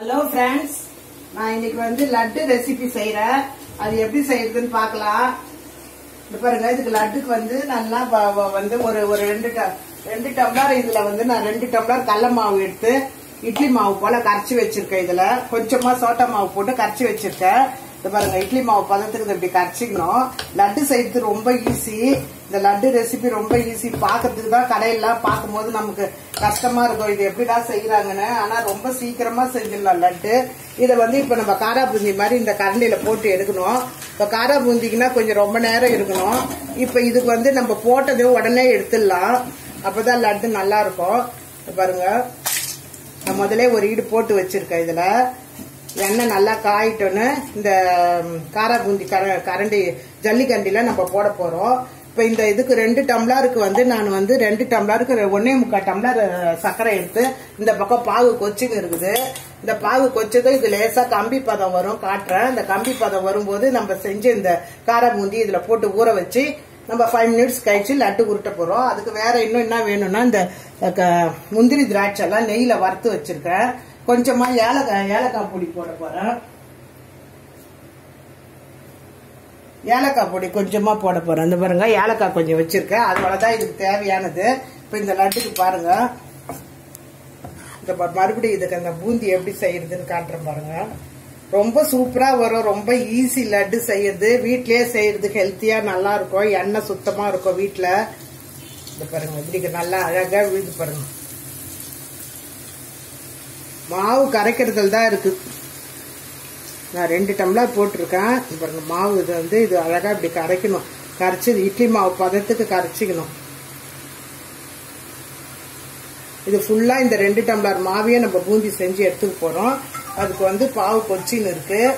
Hello friends நான் இன்னைக்கு வந்து லட்டு ரெசிபி செய்யறேன் அது எப்படி செய்யறதுன்னு பார்க்கலாம். இது பாருங்க இதுக்கு லட்டுக்கு வந்து நல்லா வந்து ஒரு ஒரு ரெண்டு ரெண்டு டம்ளர் இதுல வந்து நான் ரெண்டு டம்ளர் கடல மாவு எடுத்து இட்லி மாவு போல கரைச்சி வச்சிருக்கேன் இதுல. கொஞ்சமா சோட்டா மாவு போட்டு கரைச்சி வச்சிருக்கேன். இது பாருங்க இட்லி மாவு பதத்துக்கு இப்படி கரைச்சிக்கணும். லட்டு செய்யறது ரொம்ப ஈஸி இந்த லட்டு ரெசிபி ரொம்ப ஈஸி பாக்குறதுக்கு தான் கடையெல்லாம் பார்க்கும்போது நமக்கு கஷ்டமா இருக்கும். இது எப்படிதான் செய்யறாங்கன்னு ஆனா ரொம்ப சீக்கிரமா செஞ்சிடலாம் லட்டு. இதை வந்து இப்ப நம்ம காரா பூந்தி மாதிரி இந்த கரண்டியில போட்டு எடுக்கணும். இப்ப காரா பூந்திக்குன்னா கொஞ்சம் ரொம்ப நேரம் இருக்கணும் இப்ப இதுக்கு வந்து நம்ம போட்டதே உடனே எடுத்துடலாம். அப்பதான் லட்டு நல்லா இருக்கும். பாருங்க. நான் முதல்ல ஒரு ஈடு போட்டு வச்சிருக்கேன் இதுல. எண்ணெய் நல்லா காயிட்டோன்னு இந்த காரா பூந்தி கர கரண்டி ஜல்லிக்கண்டில நம்ம போட போறோம். இப்ப இந்த இதுக்கு ரெண்டு டம்ளருக்கு வந்து நான் வந்து ரெண்டு டம்ளருக்கு ஒன்னே முக்கால் டம்ளர் சர்க்கரை எடுத்து இந்த பக்கம் பாகு கொச்சின்னு இருக்குது. இந்த பாகு கொச்சதும் இது லேசா கம்பி பதம் வரும் காட்டுறேன். இந்த கம்பி பதம் வரும்போது நம்ம செஞ்ச இந்த காரா பூந்தி இதுல போட்டு ஊற வச்சு நம்ம ஃபைவ் மினிட்ஸ் கழிச்சு லட்டு உருட்ட போறோம். அதுக்கு வேற இன்னும் என்ன வேணும்னா இந்த க- முந்திரி திராட்சை எல்லாம் நெய்யில வறுத்து வச்சிருக்கேன். கொஞ்சமா ஏலக்காய் ஏலக்காய் பொடி போட போறேன். ஏலக்காய் பொடி கொஞ்சமா போட போறேன். இந்த பாருங்க ஏலக்காய் கொஞ்சம் வச்சிருக்கேன். அதனாலதான் இதுக்கு தேவையானது. இப்ப இந்த லட்டுக்கு பாருங்க. இந்த மறுபடியும் இதுக்கு அந்த பூந்தி எப்படி செய்யறதுன்னு காட்டுறேன் பாருங்க. ரொம்ப சூப்பரா வரும். ரொம்ப ஈஸி லட்டு செய்யறது. வீட்லயே செய்யறது ஹெல்த்தியா நல்லா இருக்கும். எண்ணெய் சுத்தமா இருக்கும் வீட்டில் இந்த பாருங்க இப்படி நல்லா அழகா வீடு பாருங்க. மாவு கரைக்கிறதுல தான் இருக்கு. நான் ரெண்டு டம்ளர் போட்டிருக்கேன். இப்ப பாருங்க மாவு இது வந்து இது அழகாக இப்படி கரைக்கணும். கரைச்சி இது இட்லி மாவு பதத்துக்கு கரைச்சிக்கணும். இது ஃபுல்லாக இந்த ரெண்டு டம்ளர் மாவையே நம்ம பூந்தி செஞ்சு எடுத்துக்க போகிறோம் அதுக்கு வந்து பாவு கொச்சின்னு இருக்குது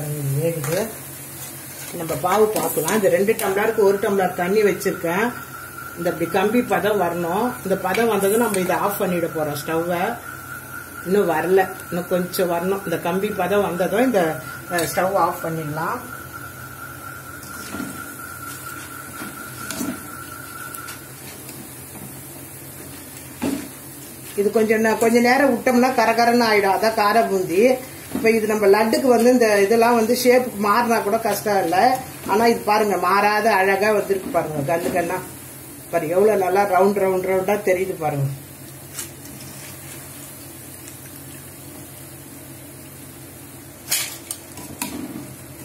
வேகுது. நம்ம பாவு பார்க்கலாம். இந்த ரெண்டு டம்ளருக்கு ஒரு டம்ளர் தண்ணி வச்சிருக்கேன். இந்த இப்படி கம்பி பதம் வரணும். இந்த பதம் வந்ததும் நம்ம இதை ஆஃப் பண்ணிட போறோம். ஸ்டவ்வை இன்னும் வரல. இன்னும் கொஞ்சம் வரணும். இந்த கம்பி பதம் வந்ததும் இந்த ஸ்டவ் ஆஃப் பண்ணிடலாம். இது கொஞ்சம் நே- கொஞ்ச நேரம் விட்டோம்னா கரகரன்னு ஆயிடும். அதான் கார பூந்தி இப்ப இது நம்ம லட்டுக்கு வந்து இந்த இதெல்லாம் வந்து ஷேப்புக்கு மாறினா கூட கஷ்டம் இல்லை. ஆனா இது பாருங்க மாறாத அழகா வந்திருக்கு பாருங்க கல்லு கண்ணா. பாரு எவ்வளவு நல்லா ரவுண்ட் ரவுண்ட் ரவுண்டா தெரியுது பாருங்க.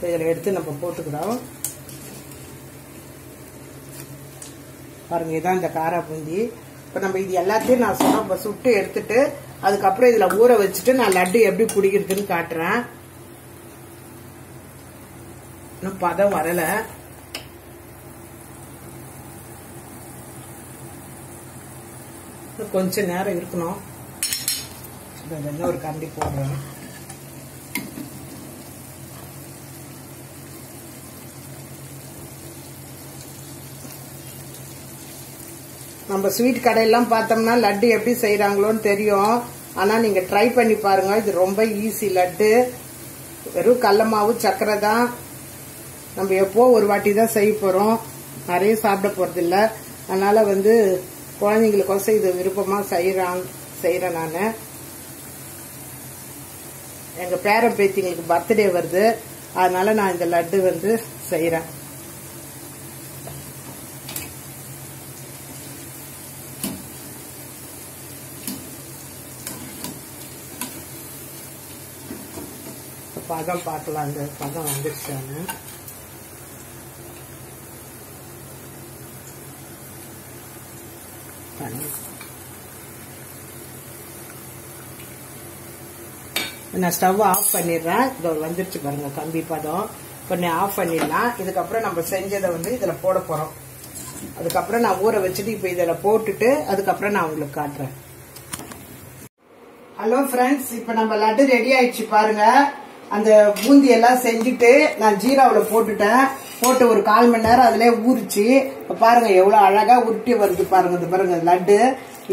இதில் எடுத்து நம்ம போட்டுக்கிறோம். பாருங்க இதான் இந்த காரா பூந்தி. இப்போ நம்ம இது எல்லாத்தையும் நான் சுட சுட்டு எடுத்துட்டு அதுக்கப்புறம் இதுல ஊற வச்சுட்டு நான் லட்டு எப்படி பிடிக்கிறதுன்னு காட்டுறேன். இன்னும் பதம் வரல. கொஞ்ச நேரம் இருக்கணும். இதில் இன்னும் ஒரு கண்டி போடுறேன். நம்ம ஸ்வீட் கடையெல்லாம் பார்த்தோம்னா லட்டு எப்படி செய்யறாங்களோன்னு தெரியும். ஆனா நீங்க ட்ரை பண்ணி பாருங்க. இது ரொம்ப ஈஸி லட்டு. வெறும் கடல மாவு சக்கரை தான். நம்ம எப்போ ஒரு வாட்டி தான் செய்ய போறோம். நிறைய சாப்பிட போறது இல்ல அதனால வந்து குழந்தைங்களுக்கோசம் இது விருப்பமா செய்யறாங்க செய்யறேன் நான். எங்க பேரன் பேத்திங்களுக்கு பர்த்டே வருது. அதனால நான் இந்த லட்டு வந்து செய்யறேன். பதம் பார்க்கலாம் அந்த பதம் வந்துருச்சான்னு நான் ஸ்டவ் ஆஃப் பண்ணிடுறேன். இதோ வந்துருச்சு பாருங்க கம்பி பதம். கொஞ்சம் ஆஃப் பண்ணிடலாம். இதுக்கப்புறம் நம்ம செஞ்சதை வந்து இதில் போட போகிறோம் அதுக்கப்புறம் நான் ஊற வச்சுட்டு இப்போ இதில் போட்டுட்டு அதுக்கப்புறம் நான் உங்களுக்கு காட்டுறேன். ஹலோ ஃப்ரெண்ட்ஸ் இப்போ நம்ம லட்டு ரெடி ஆயிடுச்சு பாருங்க. அந்த பூந்தி எல்லாம் செஞ்சுட்டு நான் ஜீராவில் போட்டுட்டேன். போட்டு ஒரு கால் மணி நேரம் அதிலே ஊறிச்சு. இப்போ பாருங்க எவ்வளோ அழகாக உருட்டி வருது பாருங்க இது பாருங்க லட்டு.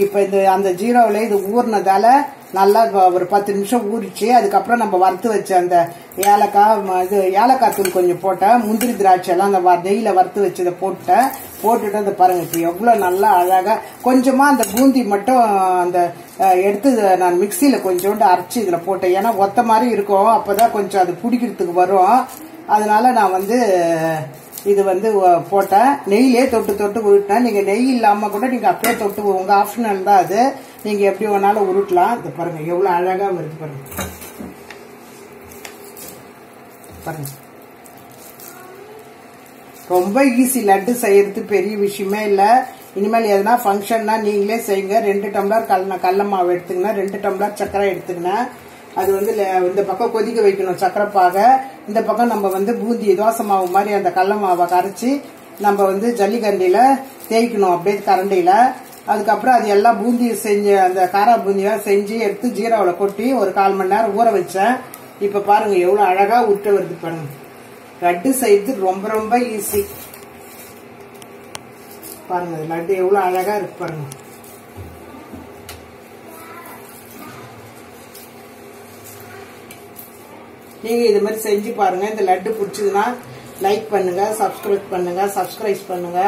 இப்போ இந்த அந்த ஜீராவில் இது ஊறினதால நல்லா ஒரு பத்து நிமிஷம் ஊறிச்சு. அதுக்கப்புறம் நம்ம வறுத்து வச்ச அந்த ஏலக்காய் இது ஏலக்காய் தூள் கொஞ்சம் போட்டேன். முந்திரி திராட்சை எல்லாம் அந்த வ- நெய்யில வறுத்து வச்சதை போட்டேன். போட்டுட்டு அந்த பாருங்க இப்போ எவ்வளோ நல்லா அழகா கொஞ்சமா அந்த பூந்தி மட்டும் அந்த எடுத்து நான் மிக்சியில கொஞ்சோண்டு அரைச்சி இதில் போட்டேன். ஏன்னா ஒத்த மாதிரி இருக்கும். அப்பதான் கொஞ்சம் அது பிடிக்கிறதுக்கு வரும். அதனால நான் வந்து இது வந்து போட்டேன். நெய்யிலே தொட்டு தொட்டு விட்டேன் நீங்க நெய் இல்லாம கூட நீங்க அப்படியே தொட்டு உங்க ஆப்ஷனல் தான் அது. நீங்க எப்படி வேணாலும் உருட்டலாம். இது பாருங்க எவ்வளவு அழகா வருது பாருங்க. பாருங்க. ரொம்ப ஈஸி லட்டு செய்யறது பெரிய விஷயமே இல்ல. இனிமேல் எதனா ஃபங்க்ஷன்னா நீங்களே செய்யுங்க. ரெண்டு டம்ளர் கல்ல கடல மாவு எடுத்துங்கன்னா ரெண்டு டம்ளர் சர்க்கரை எடுத்துக்கினா அது வந்து இந்த பக்கம் கொதிக்க வைக்கணும் சர்க்கரை பாக இந்த பக்கம் நம்ம வந்து பூந்தி தோசை மாவு மாதிரி அந்த கடல மாவை கரைச்சி நம்ம வந்து ஜல்லிக்கண்டியில தேய்க்கணும். அப்படியே கரண்டியில. அதுக்கப்புறம் அது எல்லாம் பூந்தி செஞ்சு அந்த காரா பூந்தியெல்லாம் செஞ்சு எடுத்து ஜீராவில் கொட்டி ஒரு கால் மணி நேரம் ஊற வச்சேன். இப்போ பாருங்க எவ்வளோ அழகாக உருட்ட வருது பாருங்க. லட்டு செய்து ரொம்ப ரொம்ப ஈஸி பாருங்க லட்டு எவ்வளோ அழகாக இருக்கு பாருங்க. நீங்க இது மாதிரி செஞ்சு பாருங்க. இந்த லட்டு பிடிச்சதுன்னா லைக் பண்ணுங்க சப்ஸ்கிரைப் பண்ணுங்க சப்ஸ்கிரைப் பண்ணுங்க.